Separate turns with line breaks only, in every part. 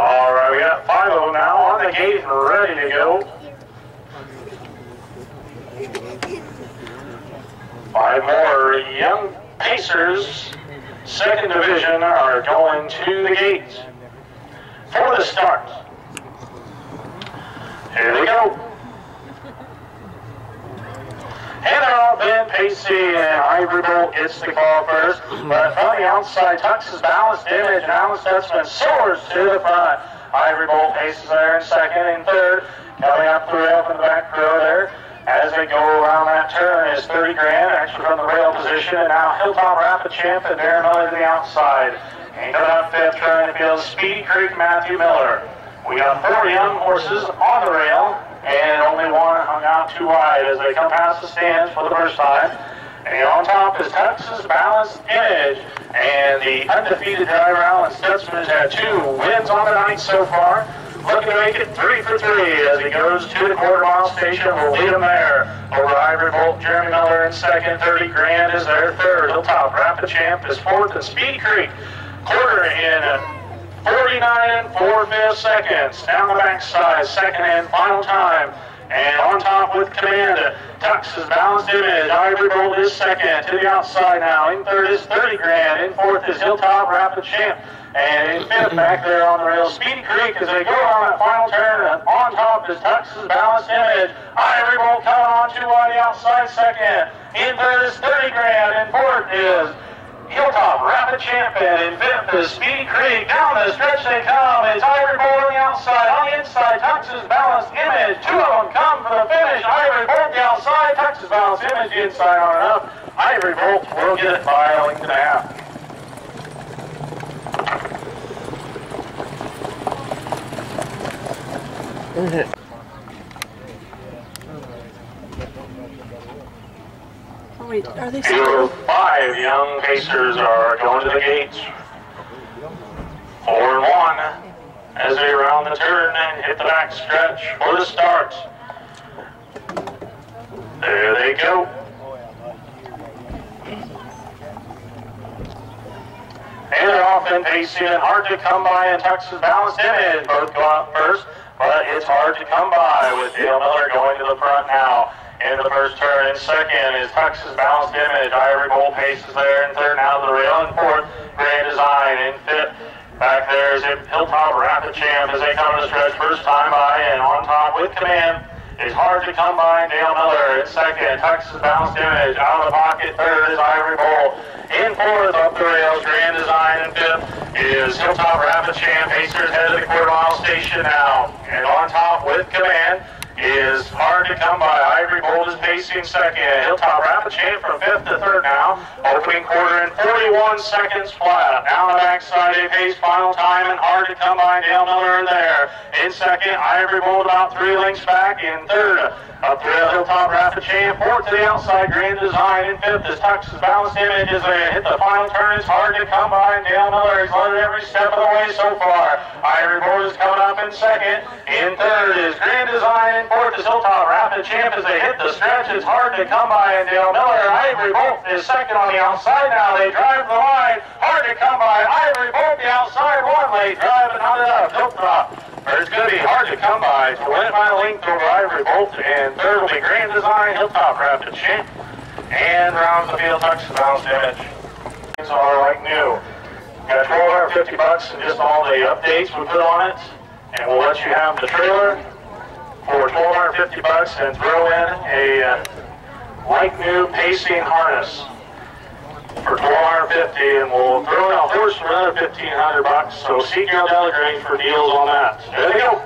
All right, we got Philo now on the gate and ready to go. Five more young Pacers, second division, are going to the gate for the start. Here they go. They're all Ben Pacey and Ivory Bolt gets the call first. But from the outside, tucks his balanced image, and Alan Stutzman soars to the front. Ivory Bolt paces there in second and third. Coming up the rail from the back row there. As they go around that turn is 30 grand, actually from the rail position, and now Hilltop Rapid Champ and Darren Miller to the outside. Coming up fifth, trying to field Speedy Creek Matthew Miller. We got four young horses on the rail, and only one hung out too wide as they come past the stands for the first time. And on top is Texas Balanced Image, and the undefeated driver Alan Stutzman has had two wins on the night so far. Looking to make it three for three as he goes to the quarter mile station. We'll lead him there. Over Ivory Bolt, Jeremy Miller in second. 30 grand is their third. Hilltop Rapid Champ is fourth, and Speedy Creek quarter in 49 and 4 fifths seconds. Down the backside, second and final time. And on top with command, Tux is balanced image. Ivory Bolt is second to the outside now. In third is 30 grand. In fourth is Hilltop Rapid Champ. And in fifth, back there on the rail, Speedy Creek as they go on that final turn. On top is Tux's balanced image. Ivory Bolt coming on too wide the outside second. In third is 30 grand. In fourth is Hilltop Rapid Champion. In Speedy Creek. Down the stretch they come. It's Ivory Bolt on the outside. On the inside, Tux's balanced image. Two of them come for the finish. Ivory Bolt the outside. Tux's balanced image the inside on it up. Ivory Bolt will get it by a length and a half.
Oh, wait, are they
Zero five young Pacers are going to the gates. Four and one as they round the turn and hit the back stretch for the start. There they go. And they're off in pacing and hard to come by in Texas balanced image. Both go out first, but it's hard to come by with Dale Miller going to the front now. In the first turn, in second is Texas balanced image. Ivory Bolt paces there in third, now the rail in fourth. Grand Design in fifth. Back there is Hilltop Rapid Champ as they come to stretch first time by and on top with command. It's hard to come by Dale Miller in second. Texas balanced image out of pocket. Third is Ivory Bolt. In fourth up the rails, Grand Design in fifth is Hilltop Rapid Champ. Pacers head to the quarter mile station now. And on top with command is hard to come by. Ivory Bolt is pacing second. Hilltop Rapid Champ from fifth to third now. Opening quarter in 41 seconds flat. Down the backside, they pace final time and hard to come by. Dale Miller in there. In second, Ivory Bolt about three lengths back. In third, up rail, Hilltop Rapid Champ. Fourth to the outside, Grand Design. In fifth is Texas Balance Image as they hit the final turn. It's hard to come by. Dale Miller has led every step of the way so far. Ivory Bolt is coming up in second. In third is Grand Design. In fourth is Hilltop Rapid Champ as they hit the stretch. It's hard to come by. And Dale Miller, Ivory Bolt is second on the outside now. They drive the line. Hard to come by. Ivory Bolt the outside one. They drive on it up. Hilltop. It's going to be hard to come by to win it by length over Ivory Bolt. And third will be Grand Design, Hilltop Rapid Champ. And rounds the field, Texas Balanced Image. These are like new. Got 1250 bucks and just all the updates we put on it. And we'll let you have the trailer for 1250 bucks and throw in a uh, like new pacing harness for 1250 and we'll throw in a horse for another 1500 bucks. So seek your delegate for deals on that. There they go.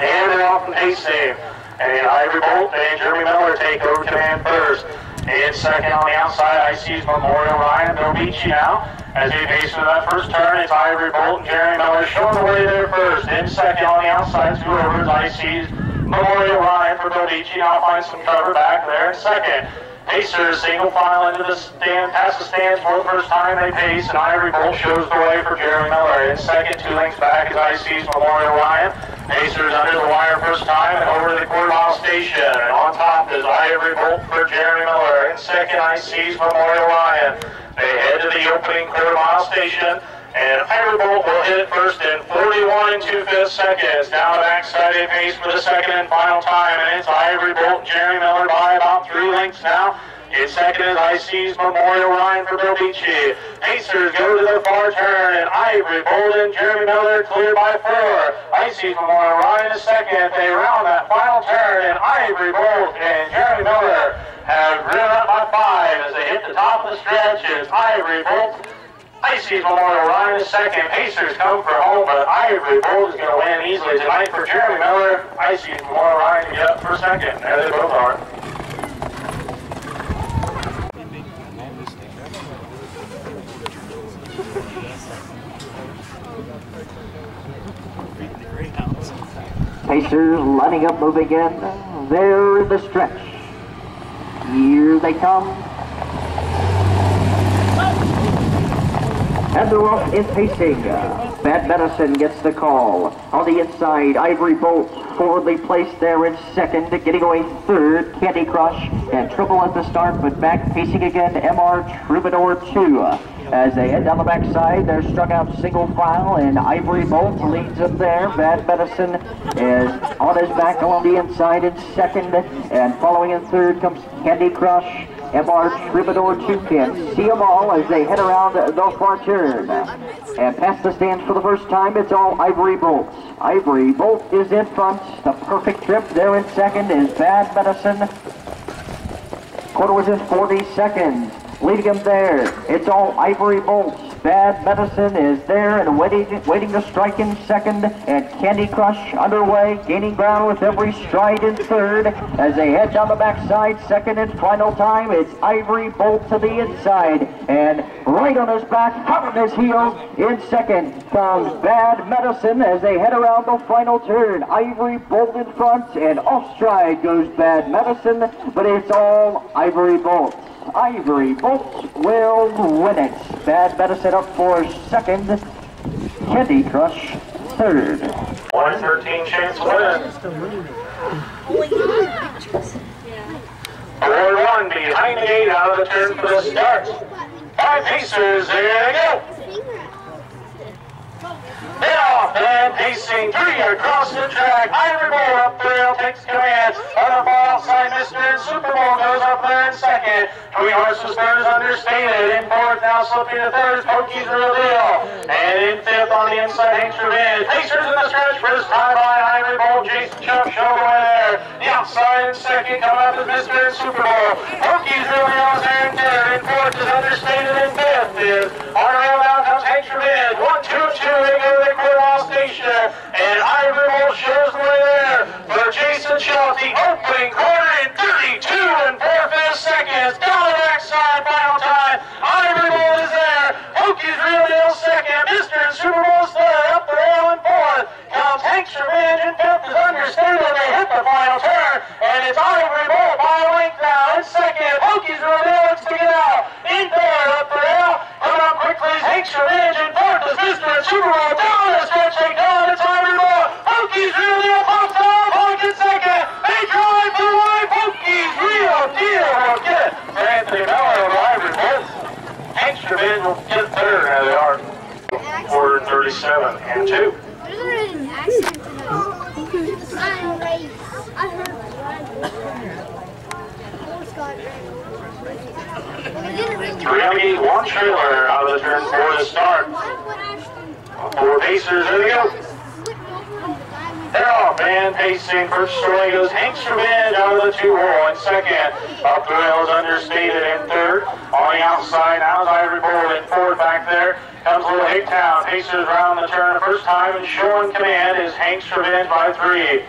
And they're off in pacing. And Ivory Bolt and Jeremy Miller take over command first. And second on the outside, IC's Memorial Ryan. They'll beat you now. As they pace into that first turn, it's Ivory Bolt and Jerry Miller showing the way there first. In second on the outside, two overs, IC's Memorial Ryan for Medici. Now find some cover back there in second. Pacers single file into the stand, past the stands for the first time they pace, and Ivory Bolt shows the way for Jerry Miller. In second, two lengths back is IC's Memorial Ryan. Pacers under the wire first time and over the quarter mile station. And on top is Ivory Bolt for Jeremy Miller. In second, I sees Memorial Ryan. They head to the opening quarter mile station. And Ivory Bolt will hit it first in 41 and 2 fifths seconds. Down the backside in pace for the second and final time. And it's Ivory Bolt and Miller by about three lengths now. In second is IC's Memorial Ryan for Bill Beachy. Pacers go to the far turn, and Ivory Bolden, Jeremy Miller clear by four. IC's Memorial Ryan is second. They round that final turn, and Ivory Bolt and Jeremy Miller have driven up by five as they hit the top of the stretch. It's Ivory Bolt. IC's Memorial Ryan is second. Pacers come for home, but Ivory Bolt is going to win easily tonight for Jeremy Miller. IC's Memorial Ryan to get up for second. There they both are.
Pacers lining up, moving in. There in the stretch. Here they come. And they're off in pacing. Bad Medicine gets the call. On the inside, Ivory Bolt forwardly placed there in second, getting away third, Candy Crush, and Triple at the start, but back pacing again, MR Troubadour 2. As they head down the backside, they're struck out single file, and Ivory Bolt leads them there. Bad Medicine is on his back along the inside in second, and following in third comes Candy Crush. MR Troubadour 2 can see them all as they head around the far turn. And past the stands for the first time, it's all Ivory Bolts. Ivory Bolt is in front. The perfect trip there in second is Bad Medicine. Quarter was in 40 seconds leading him there. It's all Ivory Bolts. Bad Medicine is there and waiting, waiting to strike in second. And Candy Crush underway, gaining ground with every stride in third. As they head down the backside, second and final time, it's Ivory Bolt to the inside. And right on his back, hot on his heels, in second comes Bad Medicine as they head around the final turn. Ivory Bolt in front, and off stride goes Bad Medicine, but it's all Ivory Bolt. Ivory Bolt will win it. Bad Medicine up for second. Candy Crush third.
113 chance win. Four one behind the eight out of the turn for the start. Five pacers, there they go. Head off and pacing three across the track. Ivory Bolt up there takes command. Other ball outside Mr. Super Bowl goes up there in second. Three horses third is understated. In fourth now slipping to third Pokey's Real Deal. And in fifth on the inside, Hanks Revenge. Pacers in the stretch for his time by Ivory Bolt. Jason Chubb show away there. The outside in second coming up is Mr. Super Bowl. Pokey's Real Deal is there in third. In fourth is understated. In fifth is on rail now comes Hanks Revenge. One, two, two. They go to the courthouse station. And Ivory Bolt shows the way there for Jason Chubb. The opening quarter in 32 and 4 fifths seconds. Down the backside, final time. Ivory Bolt is there. Pokey's Real Deal second. Mr. Super Bowl's third. Up the rail in fourth. Comes Hank's Revenge in is understated. They hit the final turn. And it's Ivory Bolt by a length now in second. Pokey's Real Deal looks to get out. In third, up the rail. Coming up quickly is Hank's Revenge in fourth is Mr. Super Bowl. Down the stretch they go. It's Ivory Bolt. Pokey's Real Deal pops out. Point in second. They drive to the line. Pokey's Real Deal get it. Anthony Miller of Ivory Bolt. Hank's Revenge will get third. There they are. Quarter 37 and 2. The one trailer out of the turn for the start. Four pacers, there they go. They're off and pacing. First away goes Hank's Revenge out of the two hole in second. Up the rail is understated in third. On the outside, Ivory Bolt in fourth back there. Comes Little Hate Town. Pacers around the turn first time and showing command is Hank's Revenge by three.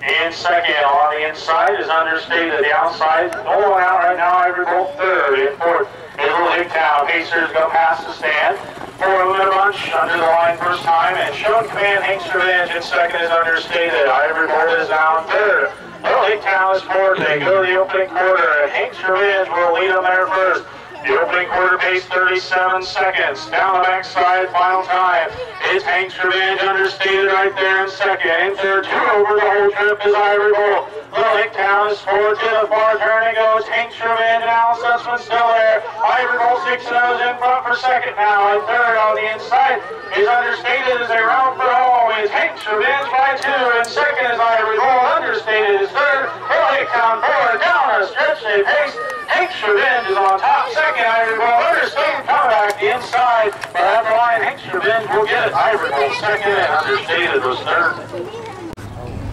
In second, on the inside is understated. The outside, no one out right now. Ivory Bolt third. In fourth is Little Hate Pacers go past the stand. Four Bunch under the line first time. And showing command, Hank's Revenge in second is understated. Ivory Bolt is now third. Little Hate Town is fourth. They go to the opening quarter. And Hank's Revenge will lead them there first. The opening quarter pace 37 seconds. Down the backside, final time. It's Hank's Revenge understated right there in second. In third, two over the whole trip is Ivory Bolt. Little Hicktown is forward to the far turn. It goes Hank Sherman and Al Sussman still there. Ivory Bolt 6 and is in front for second now. And third on the inside is understated as they round for home. Is Hank Sherman by two. And second is Ivory Bolt. Understated is third. Little Hicktown four down a stretch they pace. Hank Sherman is on top. Second Ivory Bolt. Understated coming back the inside. But at the line, Hank Sherman will get it. Ivory Bolt second and understated was third.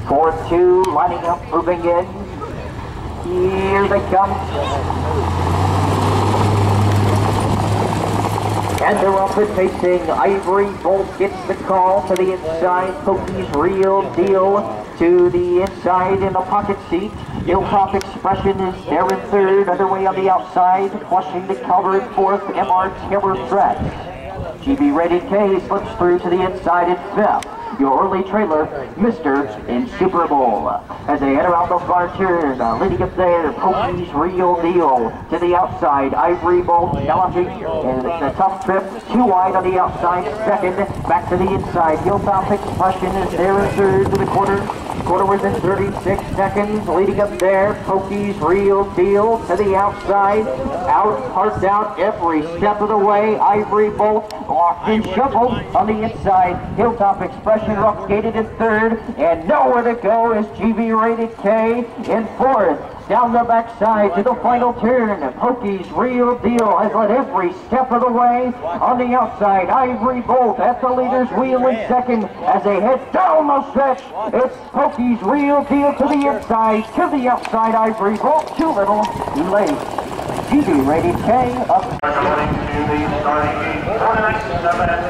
4-2, lining up, moving in. Here they come. And they're up and facing Ivory Bolt gets the call to the inside. Pokey's real deal to the inside in the pocket seat. Hilltop Expression is there in third, underway on the outside. Flushing the cover in fourth, MR Terror Threat. GB Rated K slips through to the inside in fifth. Your early trailer, Mr. in Super Bowl. As they head around the far turn, leading up there, Pokey's Real Deal. To the outside, Ivory Bolt galloping. And it's a tough trip, too wide on the outside. Second, back to the inside. Hilltop Expression is there in third to the quarter. Quarter was in 36 seconds. Leading up there, Pokey's Real Deal to the outside. Out, parked out every step of the way. Ivory Bolt locked and shuffled on the inside. Hilltop Expression rough gated in third. And nowhere to go is GV Rated K in fourth. Down the backside to the final turn. Pokey's Real Deal has led every step of the way. On the outside, Ivory Bolt at the leader's wheel in second as they head down the stretch. It's Pokey's Real Deal to the inside, to the outside, Ivory Bolt. Too little, too late. GV Rated K up
gate, four nine seven at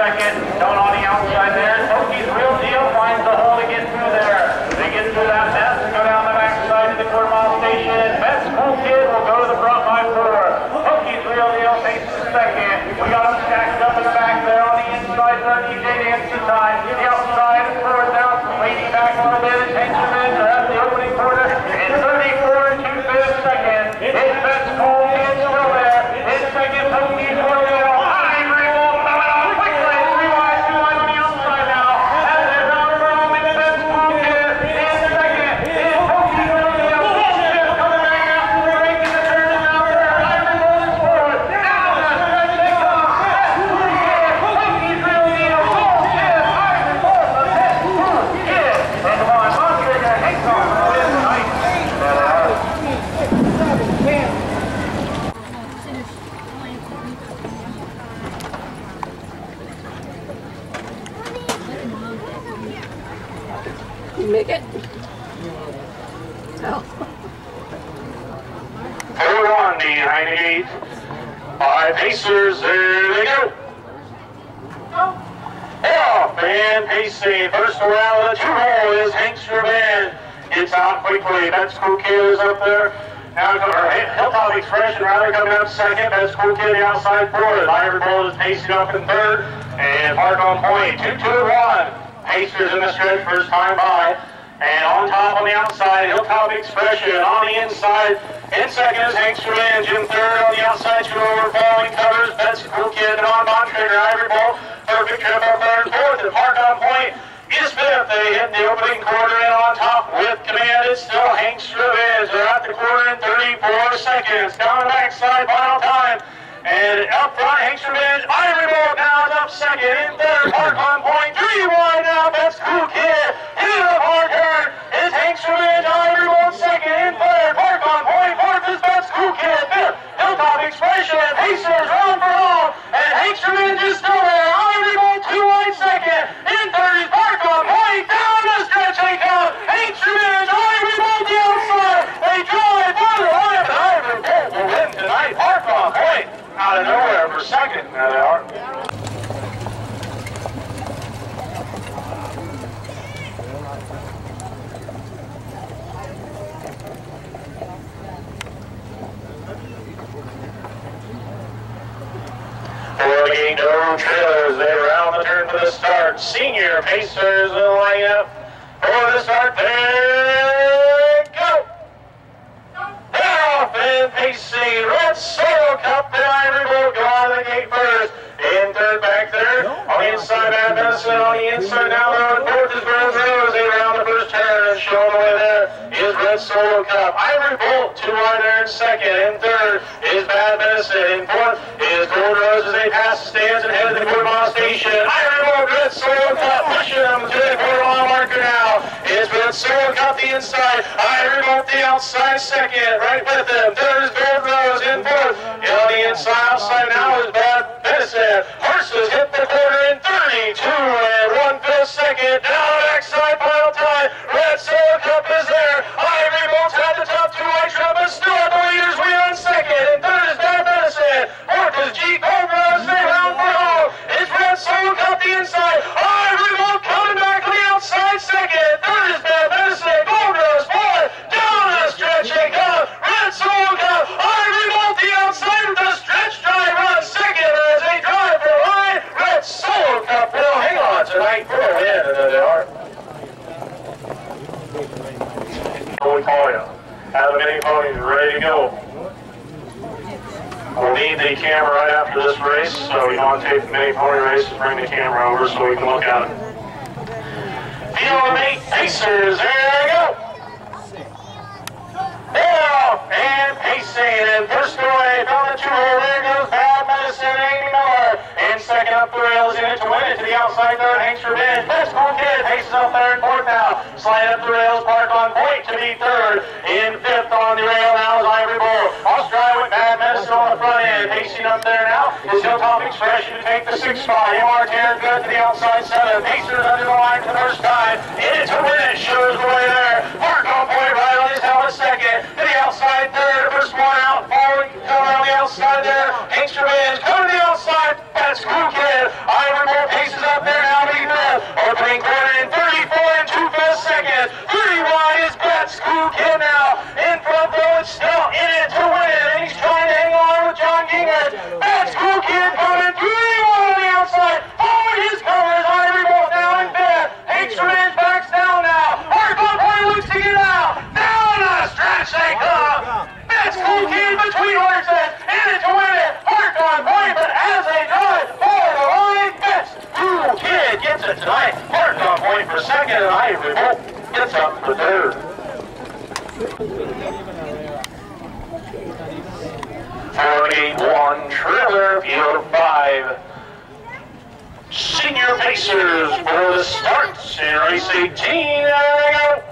second, down on the outside there, Monkey's Real Deal finds the hole to get through there. They get through that mess, go down the backside to the quarter mile station. Best Bullshit will go to the front by four. Monkey's Real Deal faces second. We got them stacked up in the back there on the inside there, DJ Dancer side. The outside is fourth out, leaning back on the bit, Benjamin at the opening quarter. In 34 and two fifths second. It's Best Bullshit still there. In second, Monkey's Real Deal. Ivory will coming off quickly. Three wide, two wide on the outside now. As they round around, it's Best Bullshit. In second, it's Monkey's Real Deal. Bullshit coming back after the break in the turn and out there. Ivory Bolt is forward. Down the stretch they come. Best Bullshit. Monkey's Real Deal. Bullshit. Ivory Bolt. The Best Bullshit. And one, Montreal Hank on with nice.
You make it? No.
Everyone behind the gate. Five Pacers, there they go. Off and pacing. First around the two hole is Hank Sherman. Gets out quickly. That's cool kid is up there. Now, or Hilltop Expression rather coming up second. That's cool kid the outside fourth. Ivory Bolt is pacing up in third. And Park on point. Two, two, one. Pacers in the stretch first time by. And on top on the outside, Hilltop Expression. On the inside, in second is Hank Strange. In third on the outside, two over covers. Betsy Kid and on Bontrager, Ivory Bolt. Perfect trip up third, fourth, and Park on point is fifth. They hit the opening quarter and on top with command. It's still Hank Strange. They're at the quarter in 34 seconds. Down the backside, final time. And up front, Hank Strange. Ivory Bolt now is up second. In third, Park on point. Three wide now. That's Cool Kid. Hit the hard turn. Is Hank Strange. Ivory Bolt second. In third, Park on point. Fourth is That's Cool Kid. Fifth, Hilltop Expression. Pacers round for all. And Hank Strange is still there. Ivory Bolt two wide second. In third is Park on point. Down the stretch they come. Hank Strange. Ivory Bolt the outside. They draw it down the line. And Ivory Bolt will win tonight. Park on point. Out of nowhere for second. Now they are. No trailers. They round the turn for the start. Senior Pacers will line up for the start. There go. They're off and pacing. Red Solo Cup and Ivory Bolt go out of the gate first. In third back there. On the inside, Matt Benson. On the inside now, though. Fourth is Burns Rose. They round the first turn and showing the way there is Red Solo Cup. Ivory Bolt, two wide there in second. In third is Bad Medicine. In fourth is Gold Rose as they pass the stands and head to the quarter mile station. Ivory Bolt, Red Solo Cup, pushing them to the quarter mile marker now. Is Red Solo Cup the inside. Ivory Bolt the outside second. Right with them. Third is Gold Rose in fourth. And on the inside, outside now is Bad Medicine. Horses hit the quarter in 32 and one fifth second. Down We. Have the mini ponies ready to go. We'll need the camera right after this race, so you want to take the mini pony race and bring the camera over so we can look at it. Field of eight Pacers, up the rails in it to win it to the outside third, Hanks Revenge. Best cool kid paces up in fourth now. Slide up the rails, park on point to be third. In fifth on the rail now is Ivory Bolt. Australia with Bad Medicine on the front end. Pacing up there now is Hilltop Expression to take the sixth spot. MR Terran good to the outside seven. Pacers under the line for first time. In it to win it, shows the way there. Mark on point right on his helmet second. To the outside third, first one out. Forward, on the outside there. Hanks Revenge coming to the Cool Kid. Ivory Bolt paces up there now be fifth. Opening in 34 and two seconds. 31 is Betts Cool Kid now. In front though, it's still in it to win it. And he's trying to hang on with John Gingrich. Betts Cool Kid coming through on the outside. His now Revenge backs down now. Looks to get out. Down the stretch Kid between horses. In it to win it. Mark on point, but as they drive for the line, Betts Cool Kid gets. Mark on point for second, and Ivory Bolt gets up for third. Forty-one trailer, field five. Senior Pacers for the starts in race 18. There they go.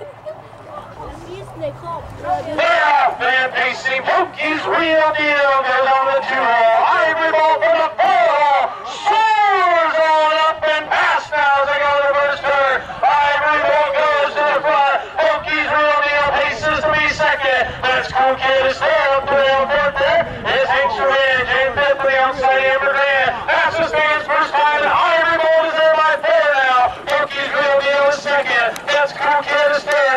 They're off pacing. Pokey's real deal goes on the two hole. Ivory Bolt for the Cool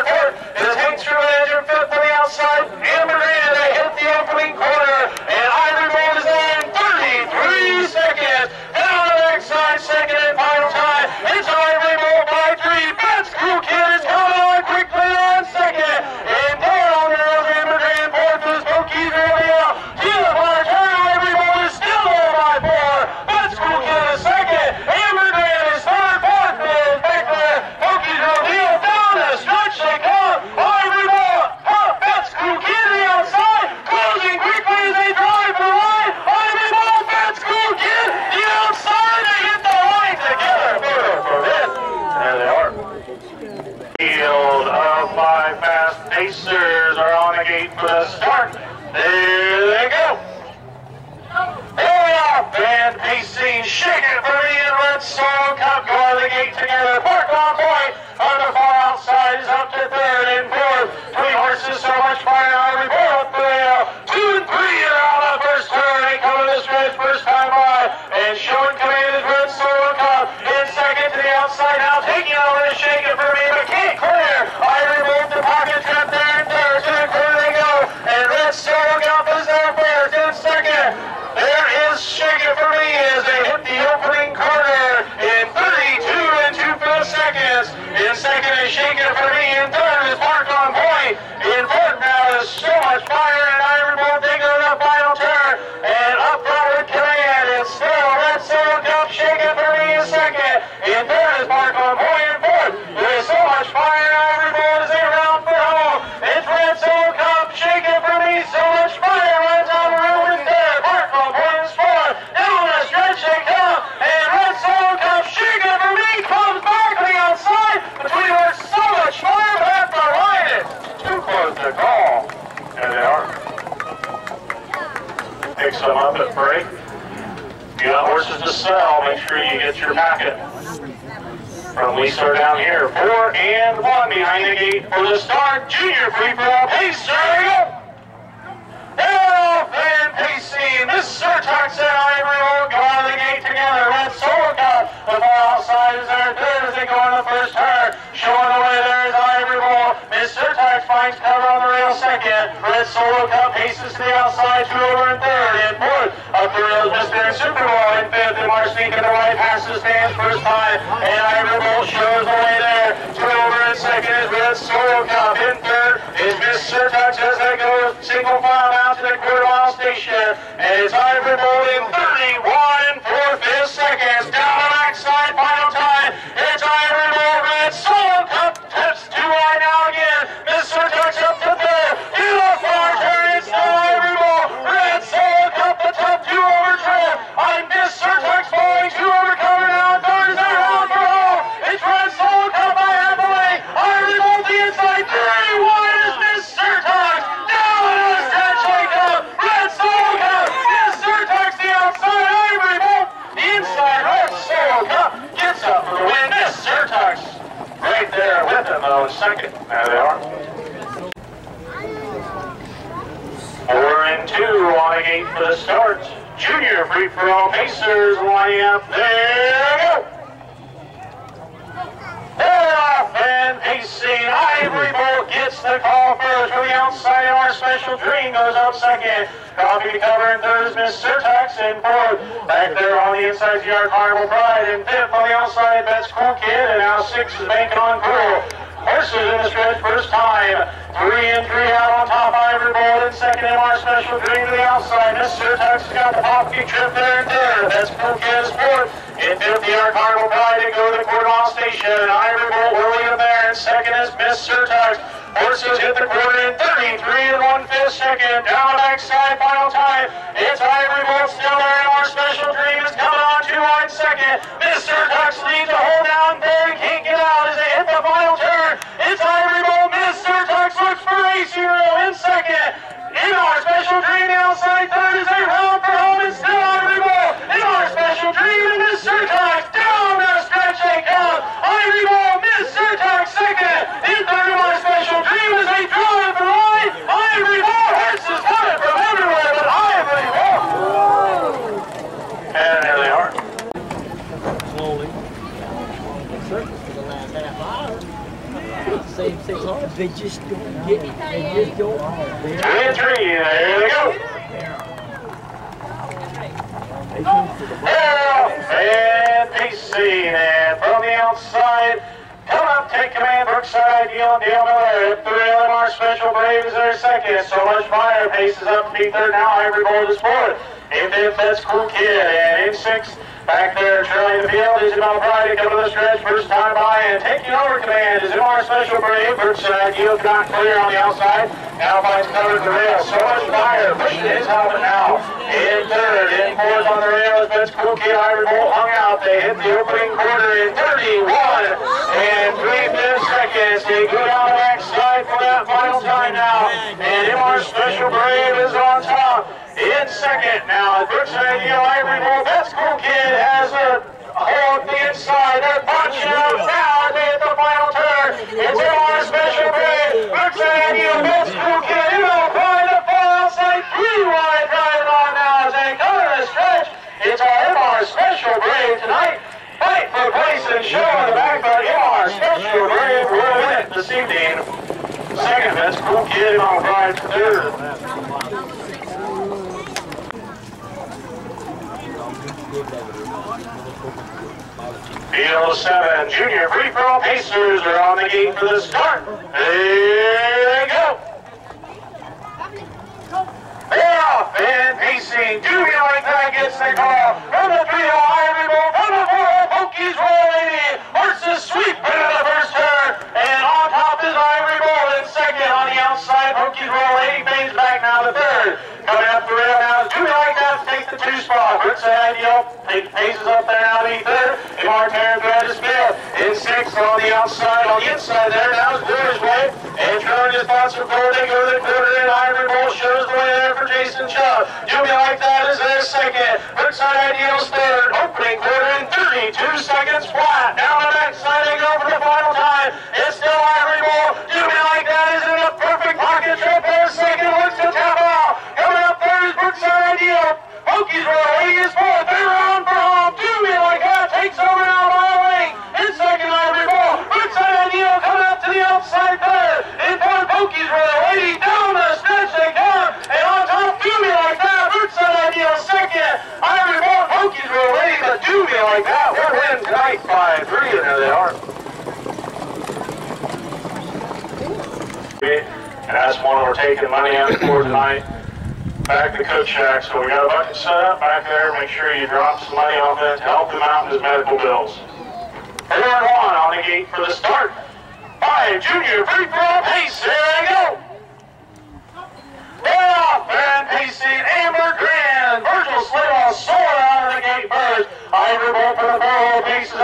horses the sell, make sure you get your packet. From Lisa down here, four and one behind the gate for the start. Junior free for all pacer. Off and pacing. This Surtax and Ivory will go out of the gate together. Red Solo Cup. The far outside is there third as they go in the first turn. Showing the way there is Ivory Bolt. Miss Surtax finds cover on the rail second. Red Solo Cup paces to the outside, two over in third. And fourth, rails, Mr. Super Bowl in fifth. And Sneak in the right passes stands first time. And Ivory Bolt shows the way there. Two over in second is Red Solo Cup. In third is Miss Surtax as they go single file out to the quarter mile station. And it's Ivory Bolt in 31 Yard Carnival Pride. And fifth on the outside, that's Cool Kid. And now six is Banking on Cool. Horses in the stretch first time. Three and three out on top. Ivory Bolt in second. And our special dream to the outside. Mr. Has got the poppy trip there in third. That's Cool Kid fourth. In fifth, Yard Carnival Pride to go to mile station. Ivory whirling in there. And second is Miss Surtax. Horses hit the quarter in 33 and one fifth second. Down the backside, final time. It's Ivory Bolt still there. And our special dream is coming on two wide second. Miss Surtax leads a hold down third. Can't get out as they hit the final turn. It's Ivory Bolt. Miss Surtax looks for race hero in second. In our special dream, the outside third is a round for home. It's still Ivory Bolt. In our special dream, and Miss Surtax down the stretch they come. Ivory Bolt, Miss Surtax second. In third of our special dream is a drive for line. Ivory Bolt horses coming from everywhere, but Ivory Bolt. And there they are.
slowly. Circus for the last half hour. Same six horses. They just don't get it. They just don't. They
Two and three, there they go. And pacing, and from the outside, come up, take command, Brookside, Ideal, and Dale Miller. If the real MR Special Brave is their second, so much fire, paces up to be third now, Ivory Bolt is fourth. In fifth, that's Cool Kid, and in sixth, back there, trailing the field, is about to come to the stretch, first time by, and taking over command is MR Special Brave. Brookside, uh, Ideal, not clear on the outside, now finds cover the rail, so much fire, pushing his helmet now. In third, in fourth on the rail is Vince Cool Kid Ivory Bolt hung out. They hit the opening quarter in 31 and three fifths seconds. They go down backside for that final time now. And MR Special Brave is on. In second now, Brookside Ideal Ivory Bolt. Vince Cool Kid has a hold the inside. They're punching out now hit the final turn. It's MR Special Brave. Brookside Ideal, Vince Cool Kid. You know, trying to fall outside. Three wide driving on now as they come to the stretch. It's our MR Special Brave tonight. Fight for place and show in the back, but MR Special Brave will win it this evening. Second, that's Cool Kid on for third. Field seven, junior free for all Pacers are on the gate for the start. There they go. They're off and pacing. Doobie like that gets the call. From the three Ivory Bolt, from the four Pokies rolling in. Horses sweep into the first turn. And on top is Ivory Bolt in second. On the outside, Pokies roll 80 fades back now to third. Coming up the rail now that to take the two spot. Brookside Ideal take paces up there now be third. And Martin Thread is fifth. In sixth on the outside, on the inside there, now is Brewers Way. And to his are full. They go to the quarter, and Ivory Bolt shows the way there for Jason Chubb. Me like that is their second. Brookside Ideals third. Opening quarter in 32 seconds flat. Down the backside, they go for the final time. It's still Ivory Bolt. Do me like that is in a perfect pocket trip there. Second looks to tap out. Coming up third is Brookside Ideal. Hokies were leading his fourth. They're on for home. Do me like that. Takes over now by a lane. In second, Ivory Bolt. Brookside Ideal coming up to the outside third. In fourth, Hokies were leading down the stretch they come. And on top, do me like that. Brookside Ideal second. Ivory Bolt, Hokies do me like that. We're winning tonight by three, and there they are. And that's one we're taking money out for tonight. Back to Coach Shack, so we got a bucket set up back there. Make sure you drop some money off it to help him out in his medical bills. And one on the gate for the start. Five junior free throw pace. There they go. Way off and pacing Amber Grand. Virgil Slidell soar out of the gate first. Ivory Bolt for the four paces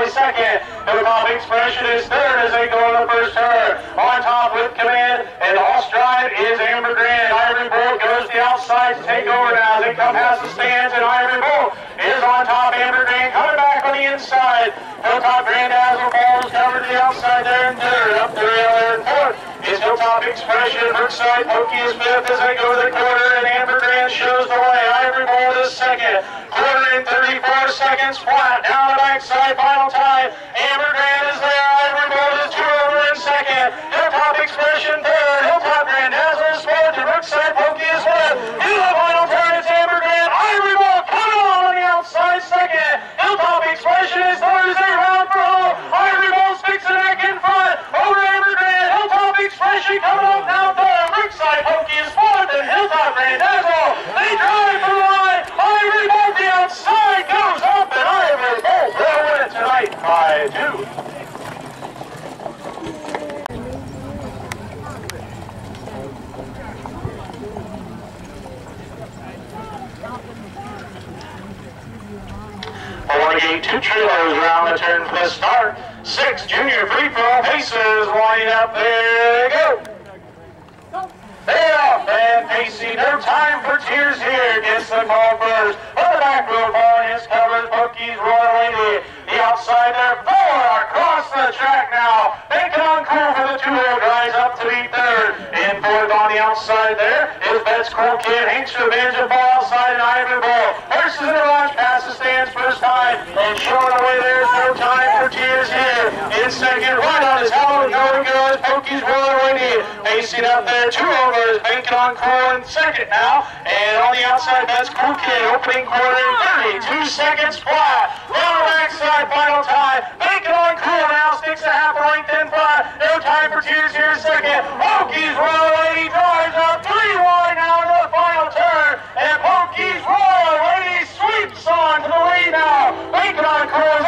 quickly second. Hilltop Expression is third as they go in the first turn. On top with command and all stride is Amber Grand. Ivory Bolt goes the outside to take over now they come past the stands and Ivory Bolt is on top. Amber Grand coming back on the inside. Hilltop Grand Dazzle Falls covered to the outside there in third. Up the rail there in fourth. Is Hilltop Expression, Brookside, Pokey is fifth as they go to the quarter, and Amber Grand shows the way. Ivory Bolt is second. Quarter in 34 seconds flat. Down the backside, final time. Delegate two trailers round the turn for start. Six junior free throw paces lining up. There go. They off, and pacing. no time for tears here. Gets the ball first. On the backboard ball, his covers, Bookie's Royal Lady. The outside there, four across the track now. They can encore for the 2 0 Miller in for on the outside there. If that's cool kid, Hinks revenge a ball outside and Ivory Bolt. Versus the launch past the stands first time. And short away there is no time for tears here. In second, right on his helmet, going good. Pokey's rolling windy. Pacing up there, two over is banking on Cool in second now. And on the outside, that's cool opening quarter in 32 seconds flat. Little backside final tie. Banking on Cool now, sticks a half a length in flat. No time for tears here second. Pokey's Royal Lady drives up three wide now into the final turn. And Pokey's Royal Lady sweeps on to the lead now. Banking on cool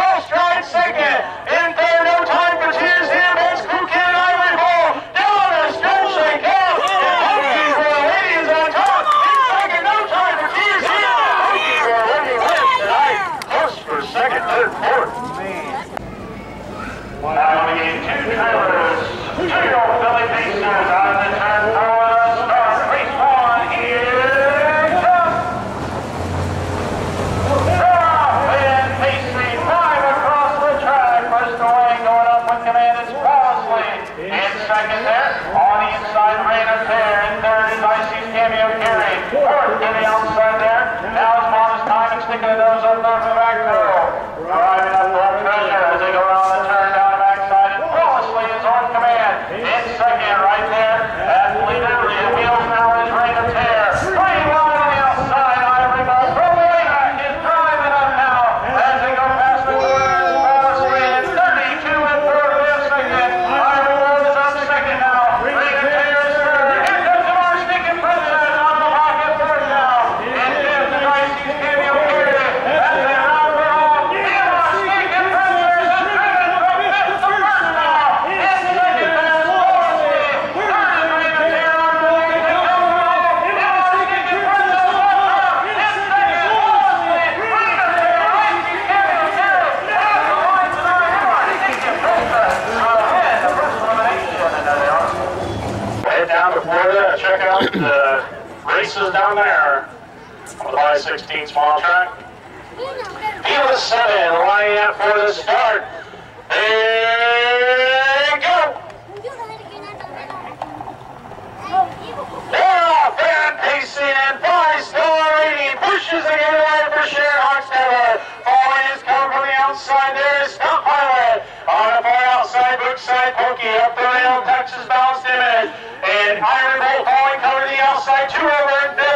races down there on the by 16 small track. He was seven lining up for the start. And go! They're off and pacing and five star rating pushes the inline for Sharon Harkstead. Following is coming from the outside. There is Scott Pilot on the far outside, Brookside Pokey up the rail, Texas balance image. And iron bowl, falling, cover the outside, two over,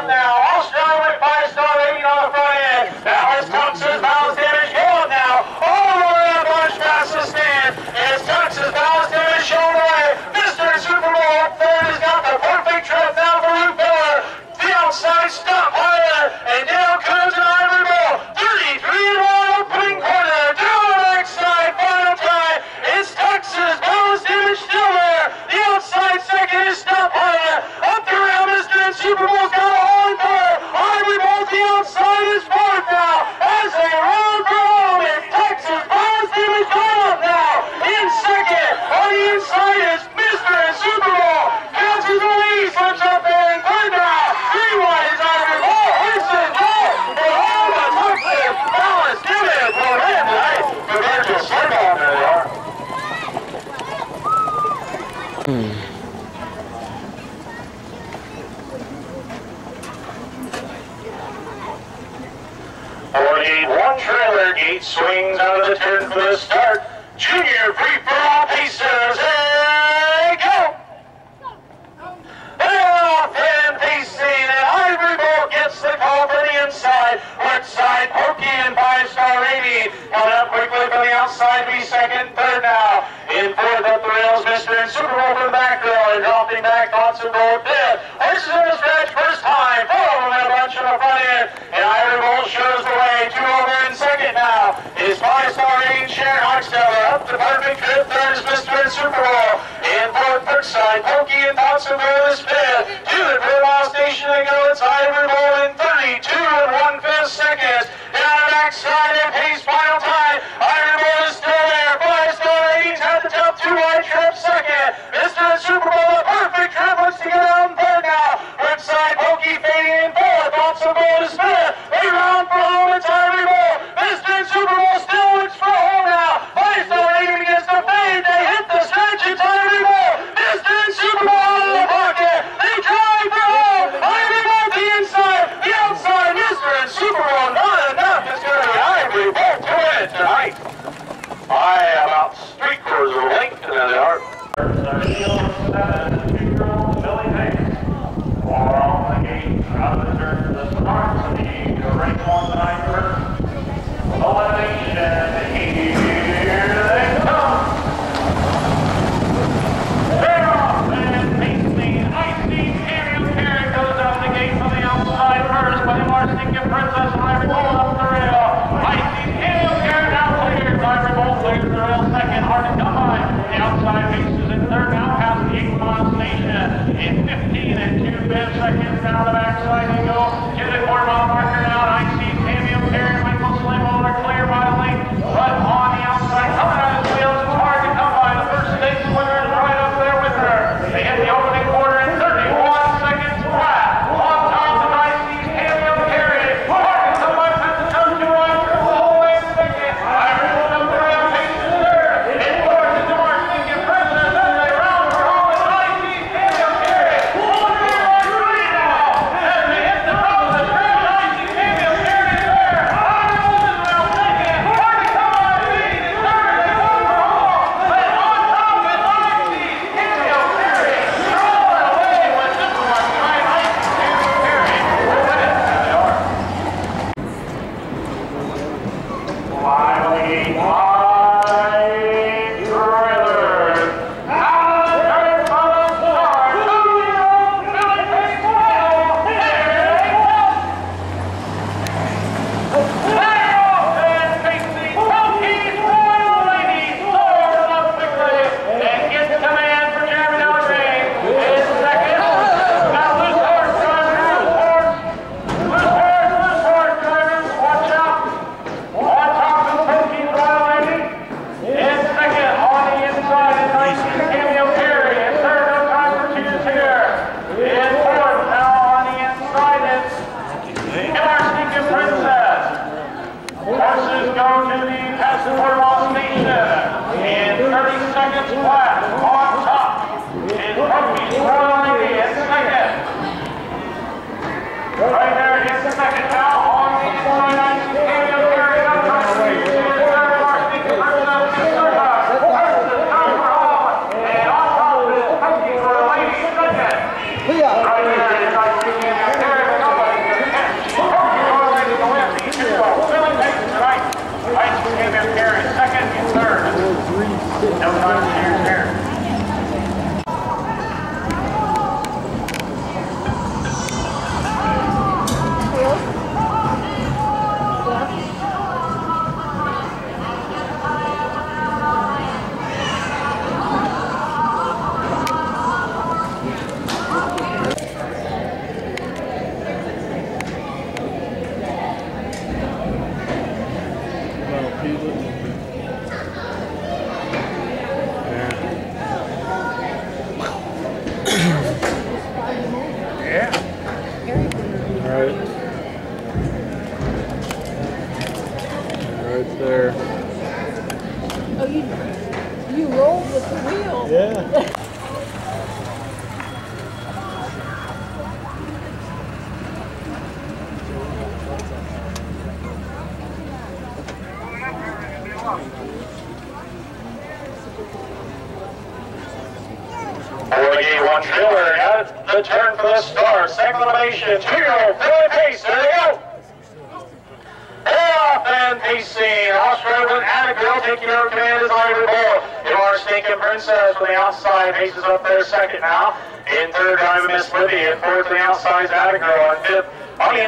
and Super Bowl for uh, the back dropping back, Thompson Bowl did. Horses in the stretch, first time. Four of them in a bunch in the front end. And Iron Bowl shows the way. Two over in second now. It is five-star Aiden Sharon Hoxteller up to perfect fifth. Third is Mr. Super Bowl. And fourth, Brookside. Pokey and Thompson Bowl is fifth. Two and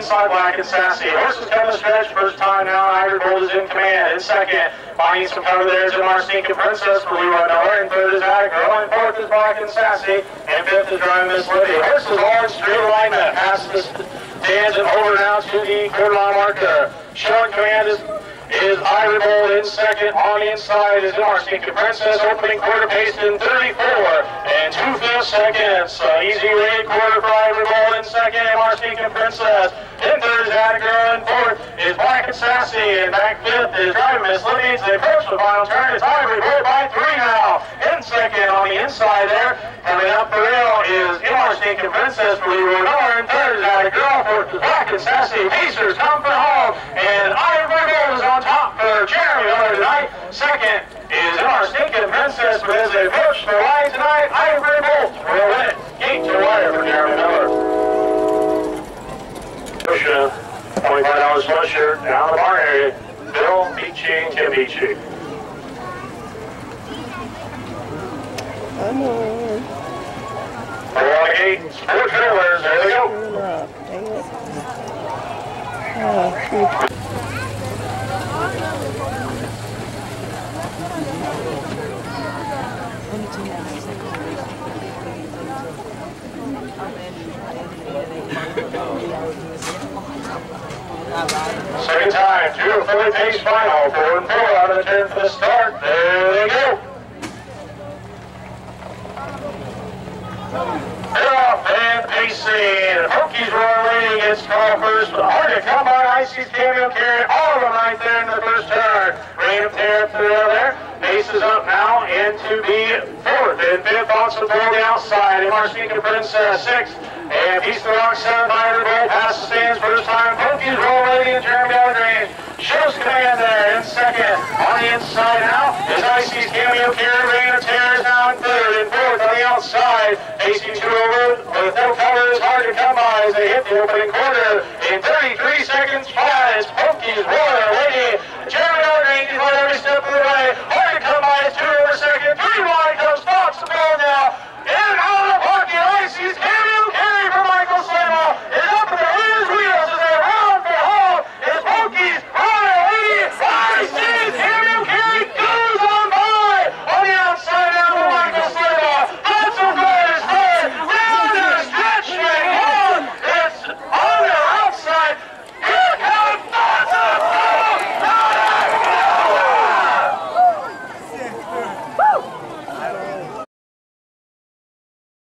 Black and Sassy. Horses coming the stretch. First time now, Ivory Bolt is in command. In second, finding some cover there is a Stinking Princess for Leroy Miller. In third is Abigail. Oh, in fourth is Black and Sassy. And fifth is driving Miss Libby. Horses in straight alignment. Past the stands and over now to the quarter mile marker. Showing command is is Ivory Bolt in second. On the inside is Stinking Princess opening quarter pace in 34 and two fifths seconds. Uh, easy rate quarter for Ivory Bolt in second. MR Stinking Princess. Is Abigail. In fourth is Black and Sassy. And back fifth is Driving Miss Libby. As they approach the final turn, it's Ivory Bolt by three now. In second on the inside there. Coming up the rail is MR Stinking Princess for Leroy Miller. In third is Abigail. Fourth is Black and Sassy. Pacers come for home. And Ivory Bolt is on top for Jeremy Miller tonight. Second is MR Stinking Princess. But as they approach the line tonight, Ivory Bolt will win it. Gate to wire for Jeremy Miller. Pusha, $25 sweatshirt shirt down the bar area. Bill Beachy and Kim Beachy.
Come on.
Four on the gate, four trailers, there they go.
Turn off. Dang it. Oh,
Second time, two to fully pace final, four and four out of turn for the start. There they go. They're off and pacing. Hokies Royal Lady gets called first. By. Icy's cameo carry all of them right there in the first turn. Rain of Terror through there. Aces up now and to be fourth. And fifth on to board outside. And Marshika Princess sixth. And East of Rock seven higher goal past the stands first time. Pokey's roll lady and Jeremy Algreen. Shows command there in second. On the inside now is Icy's cameo carry. Rainer tears now in third and fourth on the outside. AC two over with no cover is hard to come by as they hit the opening quarter. In 33 seconds Five. Pokey's roll.